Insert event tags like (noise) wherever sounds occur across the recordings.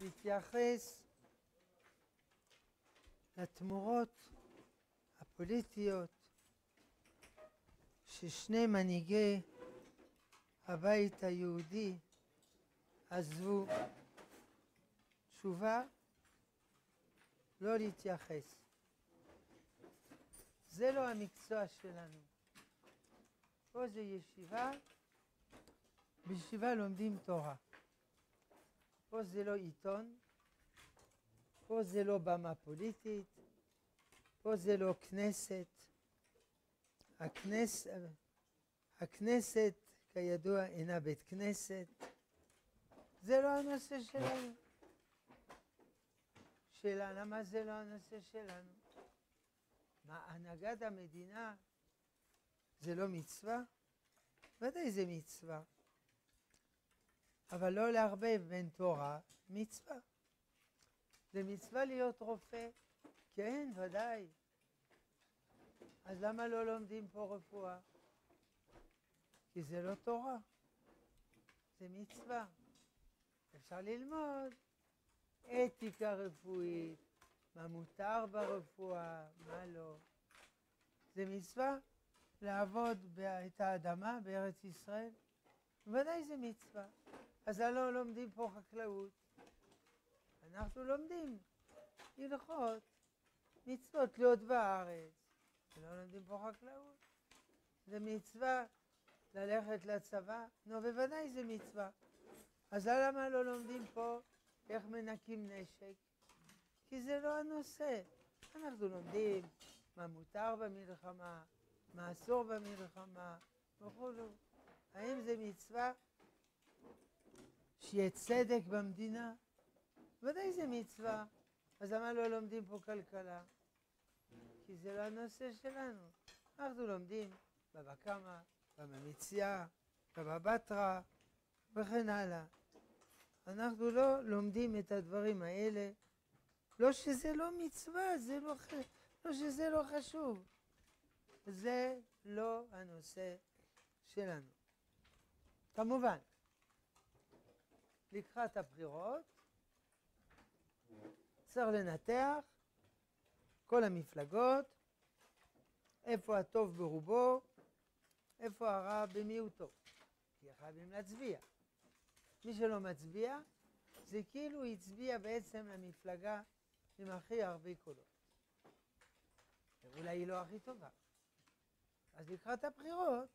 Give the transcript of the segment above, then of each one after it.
להתייחס לתמורות הפוליטיות ששני מנהיגי הבית היהודי עזבו תשובה לא להתייחס. זה לא המקצוע שלנו. פה זה ישיבה, בישיבה לומדים תורה. פה זה לא עיתון, פה זה לא במה פוליטית, פה זה לא כנסת. הכנס, הכנסת, כידוע, אינה בית כנסת. זה לא הנושא שלנו. שאלה, למה זה לא הנושא שלנו? מה, הנהגת המדינה זה לא מצווה? ודאי זה מצווה. אבל לא לערבב בין תורה, מצווה. זה מצווה להיות רופא? כן, ודאי. אז למה לא לומדים פה רפואה? כי זה לא תורה, זה מצווה. אפשר ללמוד אתיקה רפואית, מה מותר ברפואה, מה לא. זה מצווה לעבוד את האדמה בארץ ישראל? ודאי זה מצווה. אז לא לומדים פה חקלאות. אנחנו לומדים הלכות, מצוות להיות בארץ. לא לומדים פה חקלאות. זה מצווה ללכת לצבא? נו, בוודאי זה מצווה. אז למה לא לומדים פה איך מנקים נשק? כי זה לא הנושא. אנחנו לומדים מה מותר במלחמה, מה אסור במלחמה וכולו. האם זה מצווה שיהיה צדק במדינה? ודאי זה מצווה. אז למה לא לומדים פה כלכלה? כי זה לא הנושא שלנו. אנחנו לומדים בבא קמא, במציאה, בבא בתרא וכן הלאה. אנחנו לא לומדים את הדברים האלה, לא שזה לא מצווה, זה לא, לא שזה לא חשוב. זה לא הנושא שלנו. כמובן, לקראת הבחירות צריך לנתח כל המפלגות, איפה הטוב ברובו, איפה הרע במיעוטו. כי חייבים להצביע. מי שלא מצביע, זה כאילו הצביע בעצם למפלגה עם הכי הרבה קולות. אולי היא לא הכי טובה. אז לקראת הבחירות,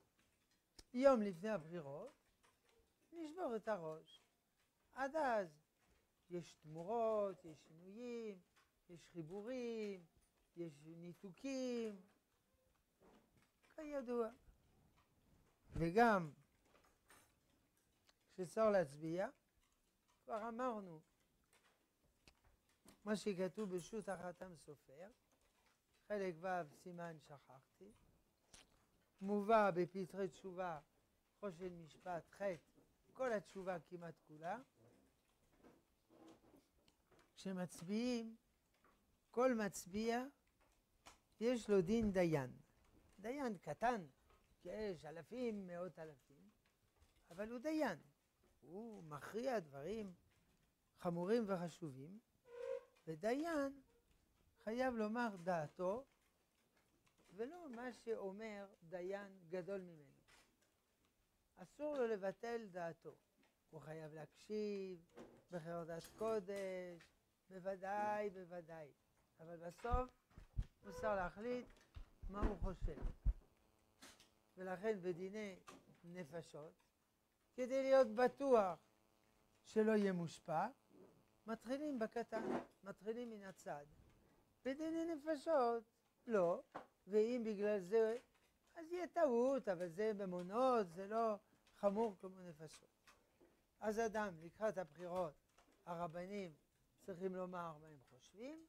יום לפני הבחירות, נשבור את הראש. עד אז יש תמורות, יש שינויים, יש חיבורים, יש ניתוקים, כידוע. וגם כשצריך להצביע, כבר אמרנו, מה שכתוב בשו"ת החתם סופר, חלק ו' סימן שכחתי, מובא בפתרי תשובה, חושן משפט, ח', כל התשובה כמעט כולה. כשמצביעים, כל מצביע יש לו דין דיין. דיין קטן, יש אלפים, מאות אלפים, אבל הוא דיין. הוא מכריע דברים חמורים וחשובים, ודיין חייב לומר דעתו, ולא מה שאומר דיין גדול ממנו. אסור לו לבטל דעתו. הוא חייב להקשיב בחרדת קודש, בוודאי, בוודאי. אבל בסוף צריך להחליט מה הוא חושב. ולכן בדיני נפשות, כדי להיות בטוח שלא יהיה מושפע, מתחילים בקטן, מתחילים מן הצד. בדיני נפשות, לא, ואם בגלל זה, אז יהיה טעות, אבל זה במונות, זה לא חמור כמו נפשות. אז אדם, לקראת הבחירות, הרבנים צריכים לומר מה הם חושבים,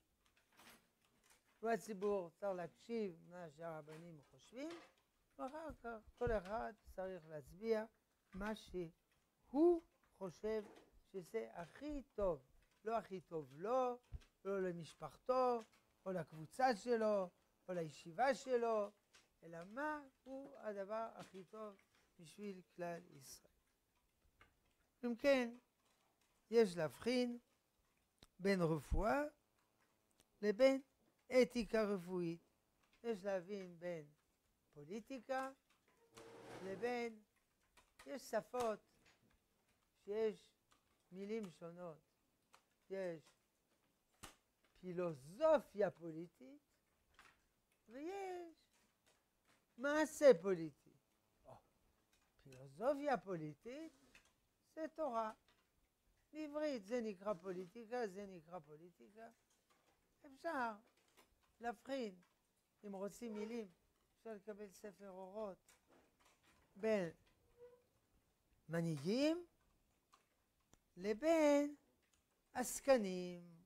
והציבור צריך להקשיב מה שהרבנים חושבים, ואחר כך כל אחד צריך להצביע מה שהוא חושב שזה הכי טוב. לא הכי טוב לו, לא למשפחתו, או לקבוצה שלו, או לישיבה שלו, אלא מה הוא הדבר הכי טוב בשביל כלל ישראל. אם כן, יש להבחין בין רפואה לבין אתיקה רפואית. יש להבין בין פוליטיקה לבין, יש שפות שיש מילים שונות. יש פילוסופיה פוליטית ויש מעשה פוליטי. פילוסופיה פוליטית זה תורה. בעברית זה נקרא פוליטיקה, זה נקרא פוליטיקה. אפשר להבחין, אם רוצים מילים, אפשר לקבל ספר אורות בין מנהיגים לבין עסקנים.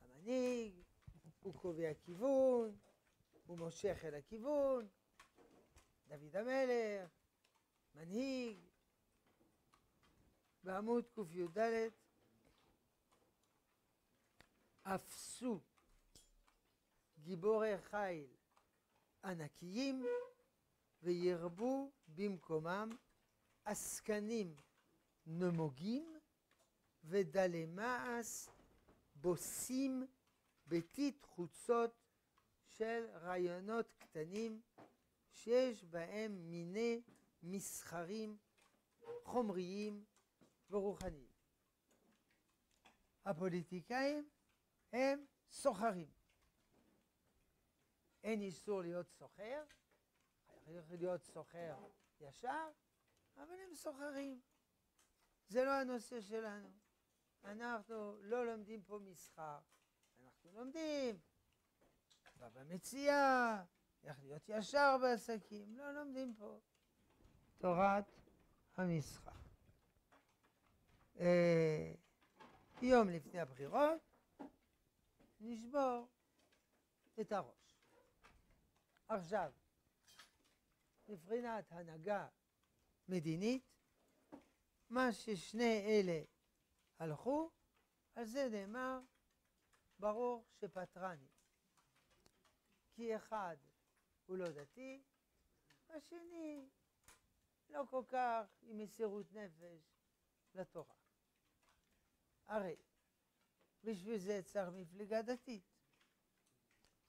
המנהיג, הוא קובע כיוון, הוא מושך אל הכיוון, דוד המלך, מנהיג, בעמוד קי"ד אפסו גיבורי חיל ענקיים וירבו במקומם עסקנים נמוגים ודלי מעש בוסים ביתית חוצות של רעיונות קטנים שיש בהם מיני מסחרים חומריים ורוחניים. הפוליטיקאים הם סוחרים. אין איסור להיות סוחר, צריך להיות סוחר ישר, אבל הם סוחרים. זה לא הנושא שלנו. אנחנו לא לומדים פה מסחר, אנחנו לומדים בבא מציאה, איך להיות ישר בעסקים, לא לומדים פה תורת המסחר. אה, יום לפני הבחירות נשבור את הראש. עכשיו, מבחינת הנהגה מדינית, מה ששני אלה הלכו, על זה נאמר, ברור שפטרני. כי אחד הוא לא דתי, השני לא כל כך עם מסירות נפש לתורה. הרי בשביל זה צריך מפלגה דתית.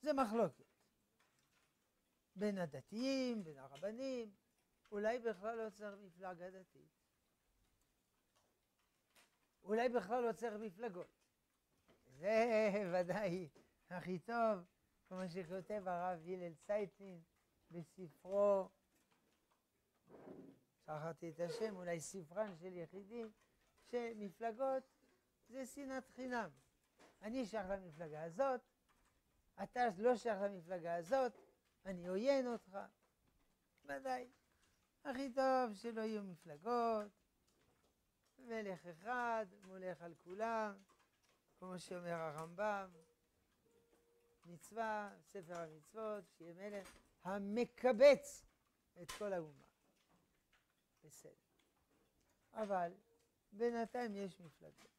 זה מחלוקת. בין הדתיים, בין הרבנים, אולי בכלל לא צריך מפלגה דתית. אולי בכלל לא צריך מפלגות. זה ודאי הכי טוב, כמו שכותב הרב הלל צייטלין בספרו, שכחתי את השם, אולי ספרן של יחידים, שמפלגות זה שנאת חינם. אני שייך למפלגה הזאת, אתה לא שייך למפלגה הזאת, אני עוין אותך. ודאי. הכי טוב שלא יהיו מפלגות, מלך אחד מולך על כולם, כמו שאומר הרמב"ם, מצווה, ספר המצוות, שיהיה מלך המקבץ את כל האומה. בסדר. אבל בינתיים יש מפלגות.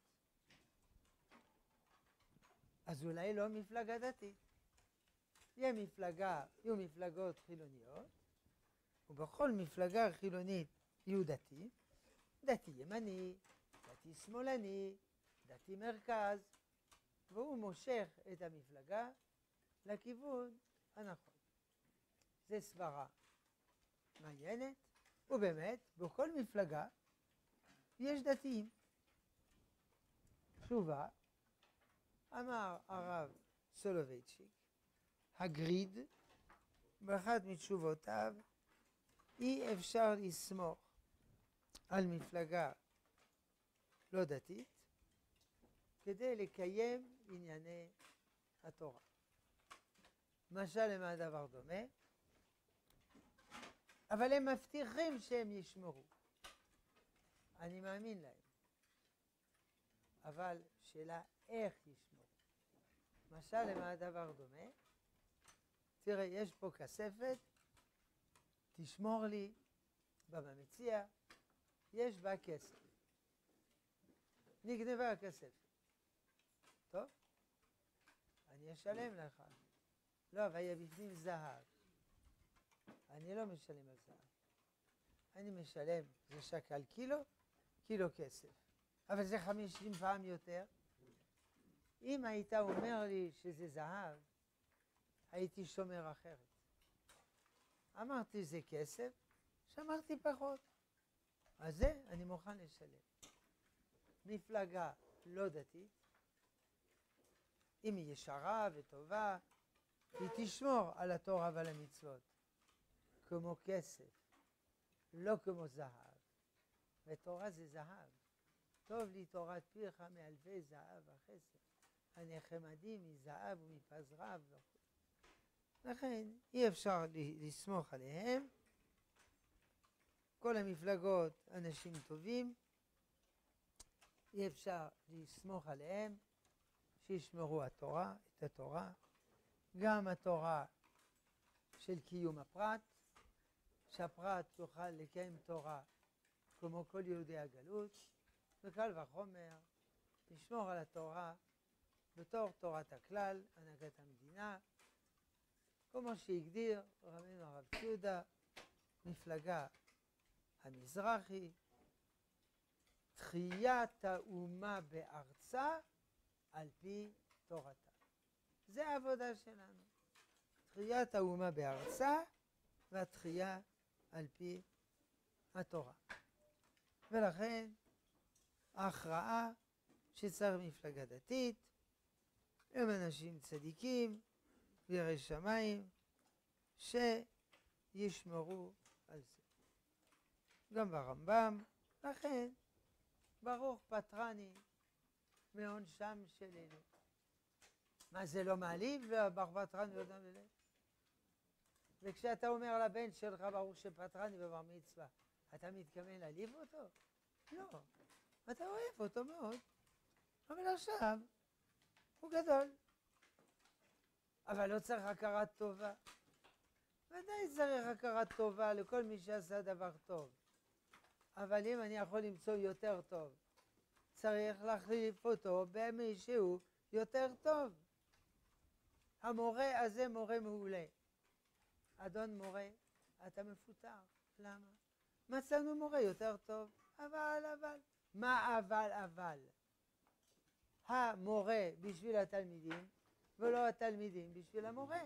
אז אולי לא מפלגה דתית. יהיה מפלגה, יהיו מפלגות חילוניות, ובכל מפלגה חילונית יהיו דתי, דתי ימני, דתי שמאלני, דתי מרכז, והוא מושך את המפלגה לכיוון הנכון. זה סברה מעניינת, ובאמת, בכל מפלגה יש דתיים. תשובה, אמר הרב סולובייצ'יק, הגריד, באחת מתשובותיו, אי אפשר לסמוך על מפלגה לא דתית כדי לקיים ענייני התורה. משל למה הדבר דומה? אבל הם מבטיחים שהם ישמרו. אני מאמין להם. אבל שאלה איך ישמרו. משל למה הדבר דומה? תראה, יש פה כספת, תשמור לי במציע, יש בה כסף. נגנבה הכספת. טוב, אני אשלם לך. לא, אבל יהיה בפנים זהב. אני לא משלם על זהב. אני משלם, זה שקל קילו, קילו כסף. אבל זה חמישים פעם יותר, אם היית אומר לי שזה זהב, הייתי שומר אחרת. אמרתי זה כסף, שמרתי פחות. אז זה אני מוכן לשלם. מפלגה לא דתית, אם היא ישרה וטובה, היא תשמור על התורה ועל המצוות, כמו כסף, לא כמו זהב. ותורה זה זהב. טוב לי תורת פיך מאלפי זהב וכסף, הנחמדים מזהב ומפז רב וכו'. לכן אי אפשר לסמוך עליהם. כל המפלגות אנשים טובים, אי אפשר לסמוך עליהם. שישמרו התורה, את התורה, גם התורה של קיום הפרט, שהפרט יוכל לקיים תורה כמו כל יהודי הגלות, וקל וחומר לשמור על התורה בתור תורת הכלל, הנהגת המדינה, כמו שהגדיר רבינו הרב ציודה, מפלגה המזרחי, תחיית האומה בארצה על פי תורתה. זה העבודה שלנו. תחיית האומה בארצה והתחייה על פי התורה. ולכן ההכרעה שצריך מפלגה דתית, הם אנשים צדיקים, ויראי שמיים, שישמרו על זה. גם ברמב"ם, לכן ברוך פטרני מעונשם של אלה. מה זה לא מעליב וברוך פטרני ואדם ללב? וכשאתה אומר לבן שלך ברוך שפטרני בבר מצווה, אתה מתכוון להעליב אותו? לא. אתה אוהב אותו מאוד, אבל עכשיו הוא גדול. אבל לא צריך הכרת טובה. ודאי צריך הכרת טובה לכל מי שעשה דבר טוב. אבל אם אני יכול למצוא יותר טוב, צריך להחליף אותו במישהו יותר טוב. המורה הזה מורה מעולה. אדון מורה, אתה מפוטר. למה? מצאנו מורה יותר טוב. אבל, אבל. מה אבל, אבל? המורה בשביל התלמידים ולא התלמידים בשביל המורה.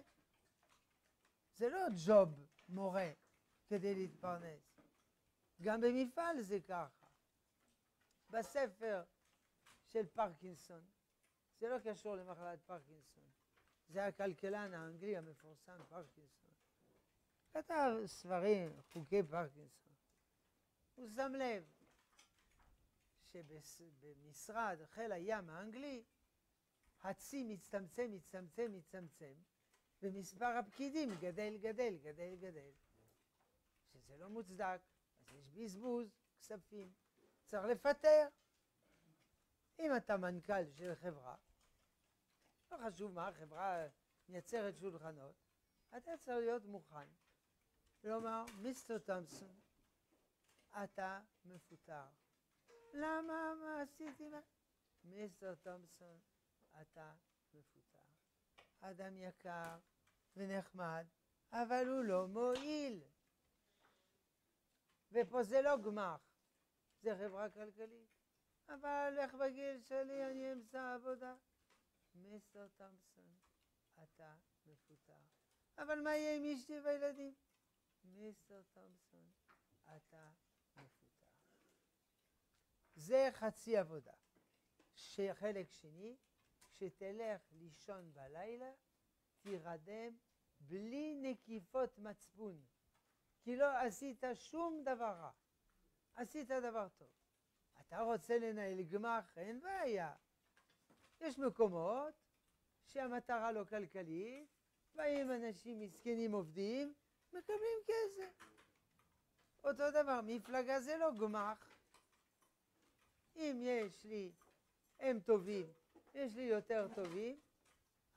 זה לא ג'וב מורה כדי להתפרנס. גם במפעל זה ככה. בספר של פרקינסון, זה לא קשור למחלת פרקינסון, זה הכלכלן האנגלי המפורסם פרקינסון. כתב ספרים, חוקי פרקינסון. הוא שם לב שבמשרד חיל הים האנגלי הצי מצטמצם, מצטמצם, מצטמצם, ומספר הפקידים גדל, גדל, גדל, גדל. שזה לא מוצדק, אז יש בזבוז כספים, צריך לפטר. אם אתה מנכ"ל של חברה, לא חשוב מה, החברה מייצרת שולחנות, אתה צריך להיות מוכן. לומר, מיסטר תומפסון, אתה מפוטר. למה? מה עשיתי? מיסטר תומפסון, אתה מפוטר. אדם יקר ונחמד, אבל הוא לא מועיל. ופה זה לא גמ"ח, זה חברה כלכלית. אבל איך בגיל שלי אני אמצא עבודה? מיסטר תומפסון, אתה מפוטר. אבל מה יהיה עם אשתי והילדים? מיסטר תומפסון, אתה. זה חצי עבודה. חלק שני, כשתלך לישון בלילה, תירדם בלי נקיפות מצפון, כי לא עשית שום דבר רע, עשית דבר טוב. אתה רוצה לנהל גמ"ח, אין בעיה. יש מקומות שהמטרה לא כלכלית, באים אנשים מסכנים עובדים, מקבלים כסף. אותו דבר, מפלגה זה לא גמ"ח. אם יש לי, הם טובים, יש לי יותר טובים,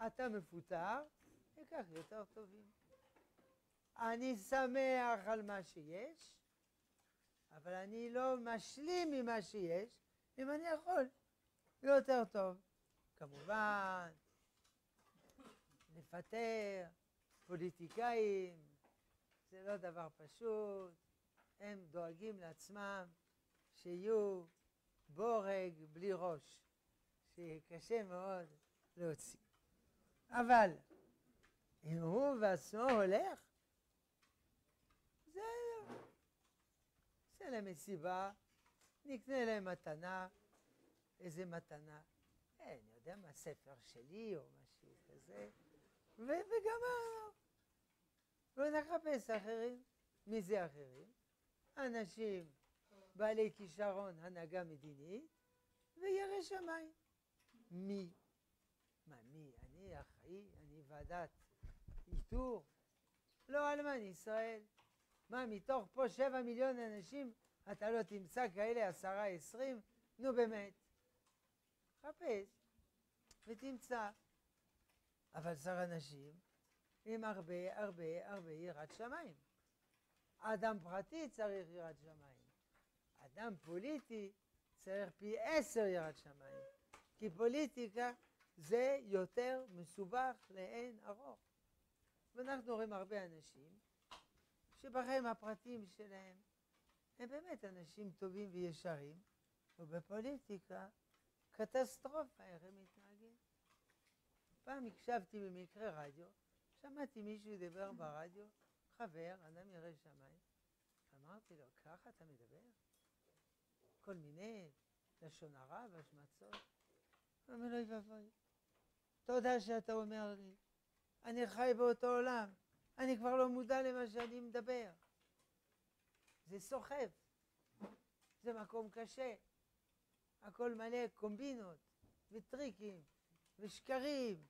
אתה מפוטר, ניקח יותר טובים. אני שמח על מה שיש, אבל אני לא משלים ממה שיש, אם אני יכול יותר טוב. כמובן, לפטר פוליטיקאים, זה לא דבר פשוט, הם דואגים לעצמם שיהיו בורג בלי ראש. שקשה מאוד להוציא. אבל אם הוא בעצמו הולך, זה נעשה להם מסיבה, נקנה להם מתנה, איזה מתנה, אה, אני יודע מה, ספר שלי או משהו כזה, וגמרנו. ונחפש אחרים. מי זה אחרים? אנשים בעלי כישרון הנהגה מדינית וירא שמיים. מי? מה, מי? אני אחראי? אני ועדת איתור? לא אלמן ישראל. מה, מתוך פה שבע מיליון אנשים אתה לא תמצא כאלה עשרה עשרים? נו באמת. חפש ותמצא. אבל שר אנשים עם הרבה הרבה הרבה יראת שמיים. אדם פרטי צריך יראת שמיים. אדם פוליטי צריך פי עשר יראת שמיים. כי פוליטיקה זה יותר מסובך לאין ארוך. ואנחנו רואים הרבה אנשים שבחיים הפרטיים שלהם הם באמת אנשים טובים וישרים, ובפוליטיקה קטסטרופה איך הם מתנהגים. פעם הקשבתי במקרה רדיו, שמעתי מישהו דיבר ברדיו, חבר, אדם ירא שמיים, אמרתי לו, ככה אתה מדבר? כל מיני לשון הרע והשמצות. הוא אומר לו, אוי ואבוי, תודה שאתה אומר לי, אני חי באותו עולם, אני כבר לא מודע למה שאני מדבר. זה סוחב, זה מקום קשה, הכל מלא קומבינות וטריקים ושקרים,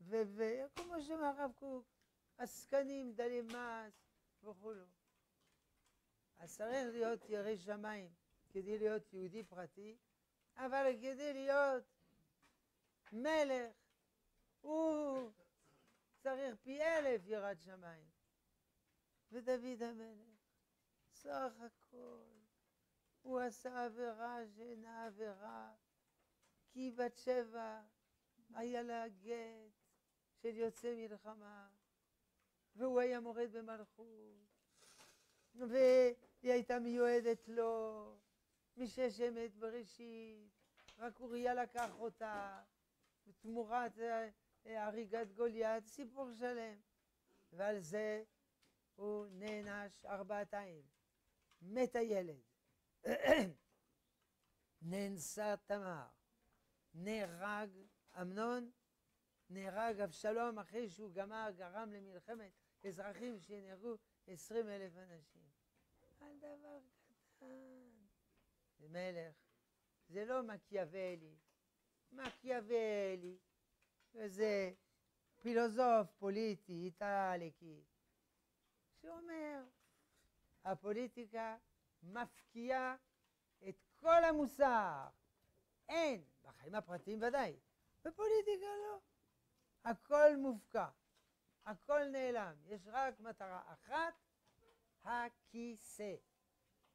וכמו שאומר הרב קוק, עסקנים דלי מס וכולו. אז צריך להיות ירא שמיים כדי להיות יהודי פרטי, אבל כדי להיות מלך, הוא צריך פי אלף יראת שמיים. ודוד המלך, סך הכל, הוא עשה עבירה שאינה עבירה, כי בת שבע היה לה גט של יוצא מלחמה, והוא היה מורד במלכות, והיא הייתה מיועדת לו משש אמת בראשית, רק אוריה לקח אותה, תמורת אה, הריגת גוליית, סיפור שלם. ועל זה הוא נענש ארבעתיים. מת הילד, (clears throat) נאנסה תמר, נהרג אמנון, נהרג אבשלום אחרי שהוא גמר, גרם למלחמת אזרחים שנהרגו עשרים אלף אנשים. על דבר קטן. מלך, זה לא מקיאוולי, מקיאוולי, וזה פילוסוף פוליטי, איטלקי, שאומר, הפוליטיקה מפקיעה את כל המוסר. אין, בחיים הפרטיים ודאי, בפוליטיקה לא. הכל מופקע, הכל נעלם. יש רק מטרה אחת, הכיסא.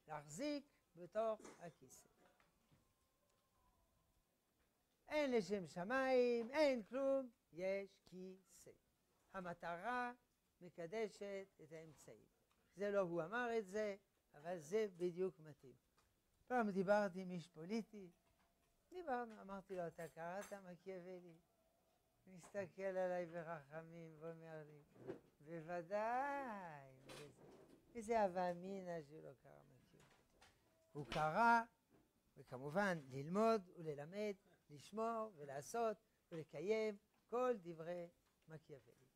להחזיק בתוך הכיסא. אין לשם שמיים, אין כלום, יש כיסא. המטרה מקדשת את האמצעים. זה לא הוא אמר את זה, אבל זה בדיוק מתאים. פעם דיברתי עם איש פוליטי, דיברנו, אמרתי לו, אתה קראת מקיאוולי? מסתכל עליי ברחמים ואומר לי, בוודאי, איזה הווה אמינא שלא קרא מקיאוולי. הוא קרא, וכמובן ללמוד וללמד לשמור ולעשות ולקיים כל דברי מקיאוולי.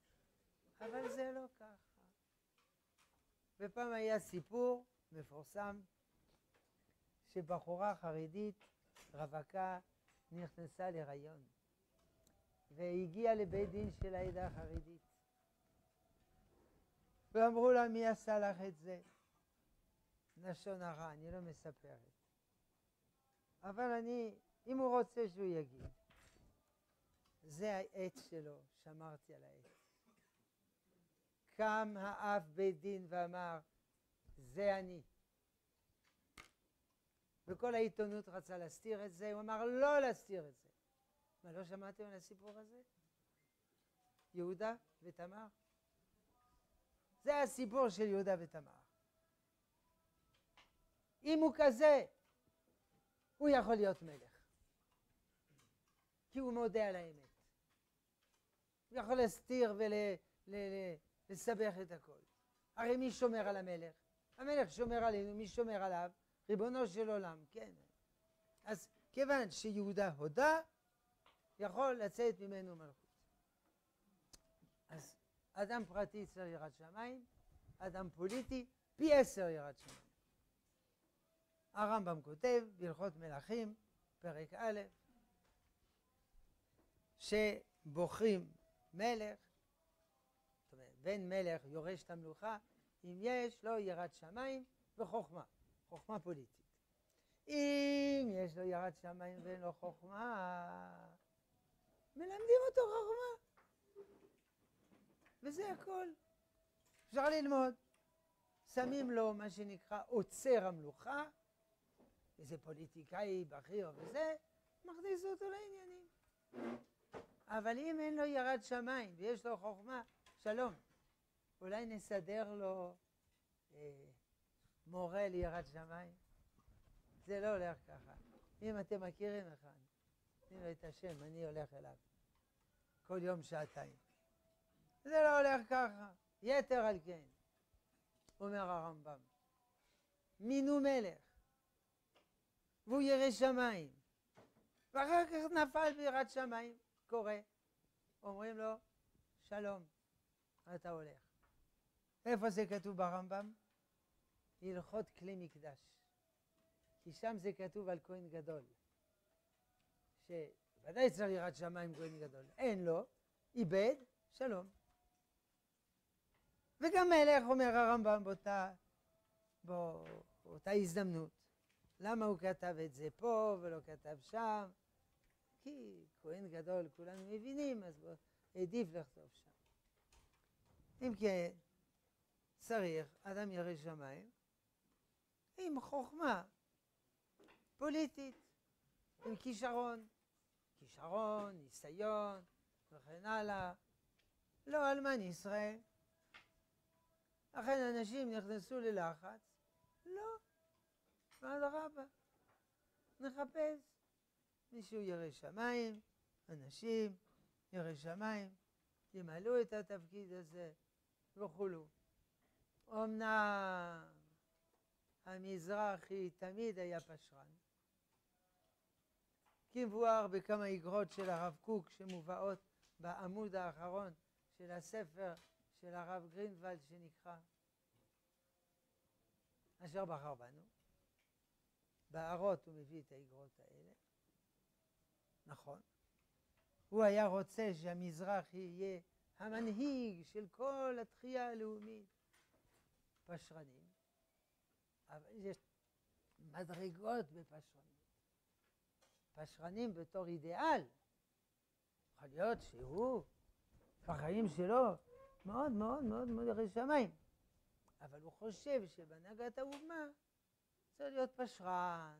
אבל זה לא ככה. ופעם היה סיפור מפורסם שבחורה חרדית, רווקה, נכנסה להיריון והגיעה לבית דין של העדה החרדית. ואמרו לה, מי עשה לך את זה? לשון הרע, אני לא מספרת. אבל אני אם הוא רוצה שהוא יגיד. זה העץ שלו, שמרתי על העץ. קם האב בית דין ואמר, זה אני. וכל העיתונות רצה להסתיר את זה, הוא אמר לא להסתיר את זה. מה, לא שמעתם על הסיפור הזה? יהודה ותמר? זה הסיפור של יהודה ותמר. אם הוא כזה, הוא יכול להיות מלך. כי הוא מודה על האמת. הוא יכול להסתיר ולסבך את הכל. הרי מי שומר על המלך? המלך שומר עלינו, מי שומר עליו? ריבונו של עולם, כן. אז כיוון שיהודה הודה, יכול לצאת ממנו מלכות. אז אדם פרטי צריך יראת שמיים, אדם פוליטי פי עשר יראת שמיים. הרמב"ם כותב בהלכות מלכים, פרק א', שבוחרים מלך, זאת אומרת, בן מלך יורש את המלוכה, אם יש לו יראת שמיים וחוכמה, חוכמה פוליטית. אם יש לו יראת שמיים ואין לו חוכמה, מלמדים אותו חוכמה. וזה הכל. אפשר ללמוד. שמים לו מה שנקרא עוצר המלוכה, איזה פוליטיקאי בכיר וזה, מכניס אותו לעניינים. אבל אם אין לו ירד שמיים ויש לו חוכמה, שלום. אולי נסדר לו אה, מורה לירד שמיים? זה לא הולך ככה. אם אתם מכירים אחד, תני לו את השם, אני הולך אליו. כל יום שעתיים. זה לא הולך ככה. יתר על כן, אומר הרמב"ם, מינו מלך, והוא ירא שמיים, ואחר כך נפל ביראת שמיים, קורה. אומרים לו, שלום, אתה הולך. איפה זה כתוב ברמב"ם? הלכות כלי מקדש. כי שם זה כתוב על כהן גדול. שוודאי צריך יראת שמיים כהן גדול. אין לו, איבד, שלום. וגם מלך, אומר הרמב"ם באותה, באותה הזדמנות. למה הוא כתב את זה פה ולא כתב שם? כי כהן גדול, כולנו מבינים, אז העדיף לכתוב שם. אם כן, צריך אדם ירא שמיים עם חוכמה פוליטית, עם כישרון, כישרון, ניסיון וכן הלאה. לא אלמן ישראל. לכן אנשים נכנסו ללחץ, לא, אדרבה, נחפש מישהו ירא שמיים, אנשים ירא שמיים, ימלאו את התפקיד הזה וכולו. אמנם המזרחי תמיד היה פשרן. כמבואר בכמה איגרות של הרב קוק שמובאות בעמוד האחרון של הספר של הרב גרינוולד שנקרא אשר בחר בנו. בהערות הוא מביא את האיגרות האלה. נכון. הוא היה רוצה שהמזרח יהיה המנהיג של כל התחייה הלאומית. פשרנים. אבל יש מדרגות בפשרנות. פשרנים בתור אידיאל. יכול להיות שהוא, בחיים שלו, מאוד מאוד מאוד מאוד ירא שמיים. אבל הוא חושב שבהנהגת האומה צריך להיות פשרן.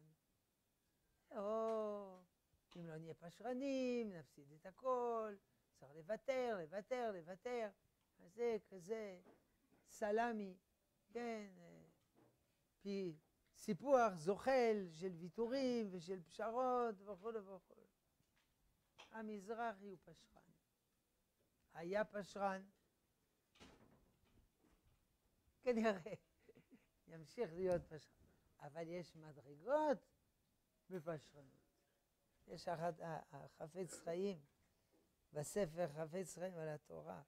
או אם לא נהיה פשרנים, נפסיד את הכל, צריך לוותר, לוותר, לוותר. אז זה כזה סלמי, כן, פי סיפוח זוחל של ויתורים ושל פשרות וכו' וכו'. המזרחי הוא פשרן. היה פשרן, כנראה (laughs) ימשיך להיות פשרן. אבל יש מדרגות בפשרנות. יש אחת, החפץ חיים, בספר חפץ חיים על התורה.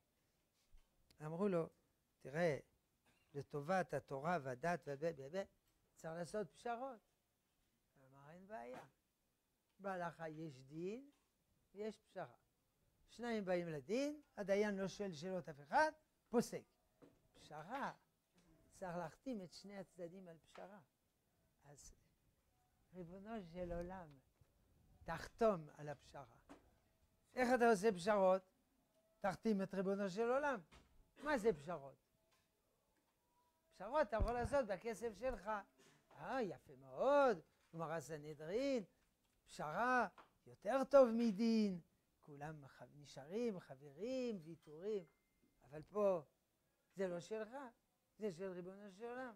אמרו לו, תראה, לטובת התורה והדת ובב, צריך לעשות פשרות. אמר, אין בעיה. בהלכה יש דין ויש פשרה. שניים באים לדין, הדיין לא שואל שאלות אף אחד, פוסק. פשרה, צריך להחתים את שני הצדדים על פשרה. אז ריבונו של עולם, תחתום על הפשרה. איך אתה עושה פשרות? תחתים את ריבונו של עולם. מה זה פשרות? פשרות אתה יכול לעשות בכסף שלך. אה, יפה מאוד, גמרא סנהדרין, פשרה יותר טוב מדין, כולם נשארים, חברים, ויתורים, אבל פה זה לא שלך, זה של ריבונו של עולם.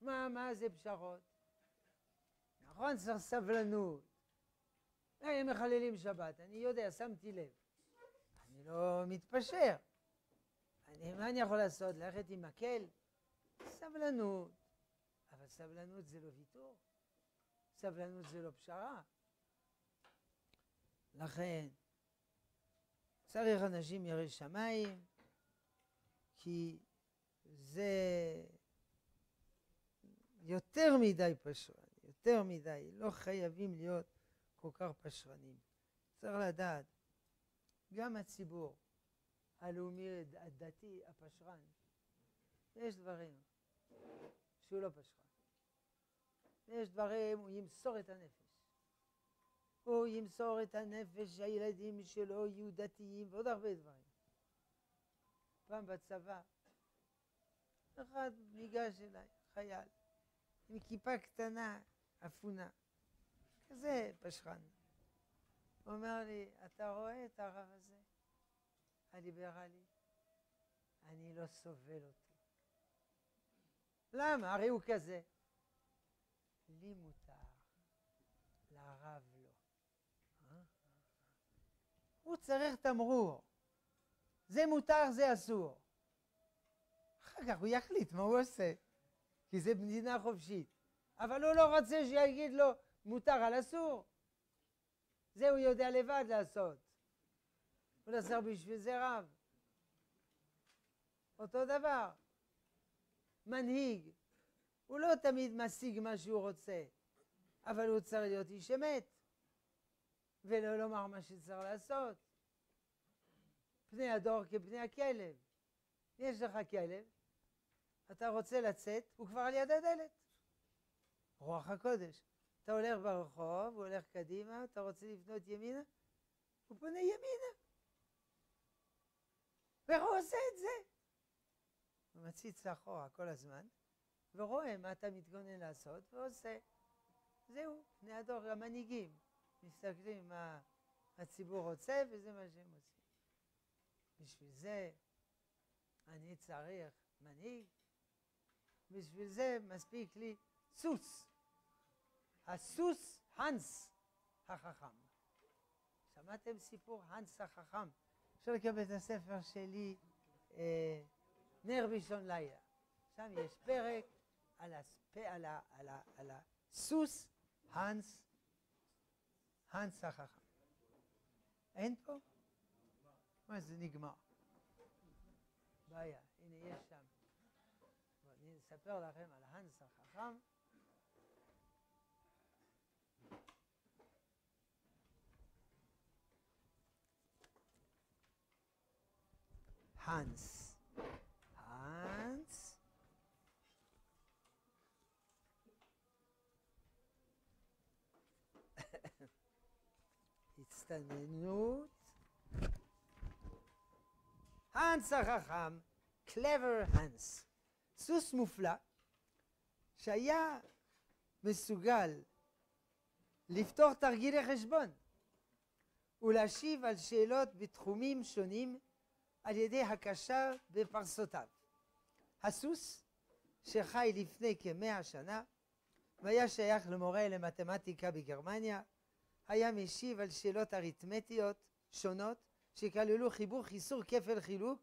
מה, מה זה פשרות? נכון, צריך סבלנות. הם מחללים שבת, אני יודע, שמתי לב. אני לא מתפשר. אני, מה אני יכול לעשות? ללכת עם מקל? סבלנות. אבל סבלנות זה לא ויתור. סבלנות זה לא פשרה. לכן, צריך אנשים יראי שמיים, כי זה יותר מדי פשרן, יותר מדי, לא חייבים להיות כל כך פשרנים. צריך לדעת, גם הציבור הלאומי הדתי, הפשרן, יש דברים שהוא לא פשרן. יש דברים, הוא ימסור את הנפש. הוא ימסור את הנפש שהילדים שלו יהיו דתיים ועוד הרבה דברים. פעם בצבא, אחד ניגש אליי, חייל, עם כיפה קטנה, אפונה, כזה פשרן. הוא אומר לי, אתה רואה את הרב הזה, הליברלי? אני לא סובל אותו. למה? הרי הוא כזה. לי מותר, לרב לא. הוא צריך תמרור. זה מותר, זה אסור. אחר כך הוא יחליט מה הוא עושה, כי זה מדינה חופשית. אבל הוא לא רוצה שיגיד לו מותר על אסור. זה הוא יודע לבד לעשות. הוא לא צריך בשביל זה רב. אותו דבר. מנהיג, הוא לא תמיד משיג מה שהוא רוצה, אבל הוא צריך להיות איש אמת, ולא לומר מה שצריך לעשות. פני הדור כפני הכלב. יש לך כלב, אתה רוצה לצאת, הוא כבר על יד הדלת. רוח הקודש. אתה הולך ברחוב, הוא הולך קדימה, אתה רוצה לפנות ימינה, הוא פונה ימינה. והוא עושה את זה. הוא מציץ אחורה כל הזמן, ורואה מה אתה מתגונן לעשות, ועושה. זהו, בני הדור, המנהיגים, מסתכלים מה הציבור רוצה, וזה מה שהם עושים. בשביל זה אני צריך מנהיג, בשביל זה מספיק לי סוס. הסוס הנס החכם. שמעתם סיפור הנס החכם? אפשר את הספר שלי, אה, נר ראשון לילה. שם יש פרק על, הספ... על, ה... על, ה... על הסוס הנס, הנס החכם. אין פה? מה זה נגמר? בעיה, הנה יש שם. אני אספר לכם על הנס החכם. Hans. Hans. הצטננות. האנס החכם, קלבר האנס, סוס מופלא, שהיה מסוגל לפתור תרגילי חשבון ולהשיב על שאלות בתחומים שונים על ידי הקשר בפרסותיו. הסוס, שחי לפני כמאה שנה, והיה שייך למורה למתמטיקה בגרמניה, היה משיב על שאלות אריתמטיות שונות שכללו חיבור, חיסור, כפל, חילוק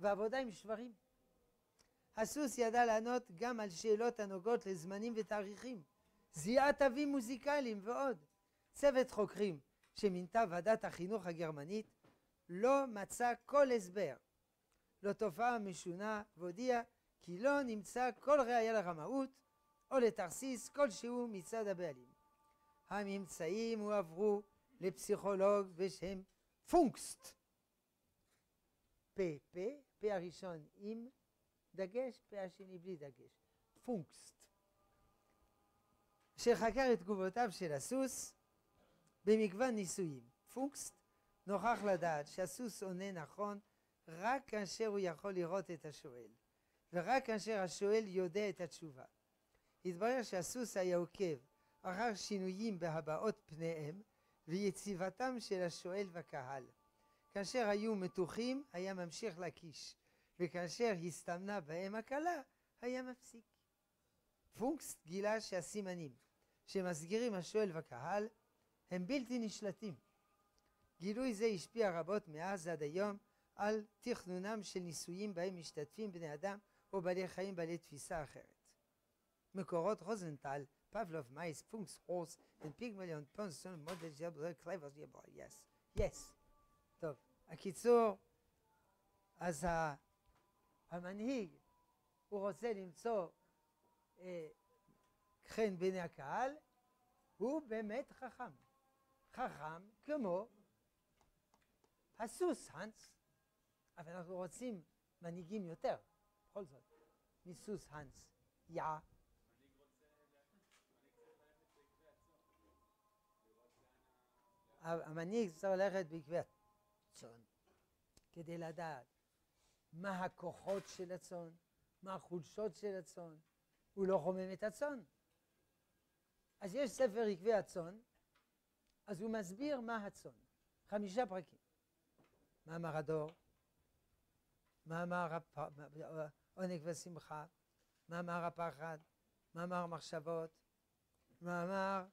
ועבודה עם שברים. הסוס ידע לענות גם על שאלות הנוגעות לזמנים ותאריכים, זיהה תווים מוזיקליים ועוד. צוות חוקרים שמינתה ועדת החינוך הגרמנית לא מצא כל הסבר לתופעה המשונה והודיע כי לא נמצא כל ראיה לרמאות או לתרסיס כלשהו מצד הבעלים. הממצאים הועברו לפסיכולוג בשם פונקסט. פה פה, פה הראשון עם דגש, פה השני בלי דגש. פונקסט. שחקר את תגובותיו של הסוס במגוון ניסויים. פונקסט נוכח לדעת שהסוס עונה נכון רק כאשר הוא יכול לראות את השואל, ורק כאשר השואל יודע את התשובה. התברר שהסוס היה עוקב אחר שינויים בהבעות פניהם ויציבתם של השואל והקהל. כאשר היו מתוחים היה ממשיך להקיש, וכאשר הסתמנה בהם הקלה היה מפסיק. פונקס גילה שהסימנים שמסגירים השואל והקהל הם בלתי נשלטים גילוי זה השפיע רבות מאז עד היום על תכנונם של ניסויים בהם משתתפים בני אדם או בעלי חיים בעלי תפיסה אחרת. מקורות רוזנטל, פבלוב, מייס, פונקס, הורס, פיגמליון, פונסון, מודל, ג'בל, קלייבר, ג'בל, יס, יס. טוב, הקיצור, אז המנהיג, הוא רוצה למצוא אה, חן בעיני הקהל, הוא באמת חכם. חכם כמו הסוס, האנס, אבל אנחנו רוצים מנהיגים יותר, בכל זאת, מסוס האנס, יא. המנהיג צריך ללכת בעקבי הצאן, כדי לדעת מה הכוחות של הצאן, מה החולשות של הצאן, הוא לא חומם את הצאן. אז יש ספר עקבי הצאן, אז הוא מסביר מה הצאן. חמישה פרקים. מאמר הדור, מאמר עונג ושמחה, מאמר הפחד, מאמר המחשבות, מאמר